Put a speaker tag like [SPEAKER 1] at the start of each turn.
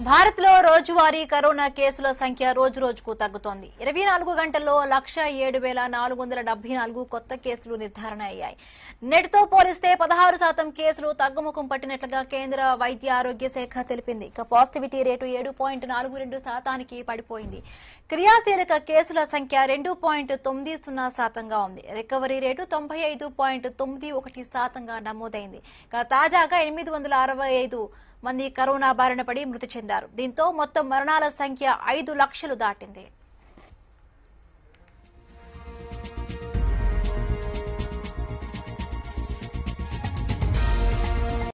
[SPEAKER 1] భారత్లో రోజువారీ కరోనా కేసుల సంఖ్య రోజు రోజుకు తగ్గుతోంది. ఇరవై నాలుగు గంటల్లో లక్ష ఏడు వేల నాలుగు వందల డెబ్బై నాలుగు కొత్త కేసులు నిర్ధారణ అయ్యాయి. నెట్తో పోలిస్తే పదహారు శాతం కేసులు తగ్గుముఖం పట్టినట్లుగా కేంద్ర వైద్య ఆరోగ్య శాఖ తెలిపింది. ఇక పాజిటివిటీ రేటు ఏడు పాయింట్ నాలుగు రెండు శాతానికి పడిపోయింది. క్రియాశీలక కేసుల సంఖ్య రెండు పాయింట్ తొమ్మిది సున్నా శాతంగా ఉంది. రికవరీ రేటు తొంభై ఐదు పాయింట్ తొమ్మిది ఒకటి శాతంగా నమోదైంది. ఇక తాజాగా ఎనిమిది వందల అరవై ఐదు మంది కరోనా బారిన పడి మృతి చెందారు. దీంతో మొత్తం మరణాల సంఖ్య ఐదు లక్షలు దాటింది.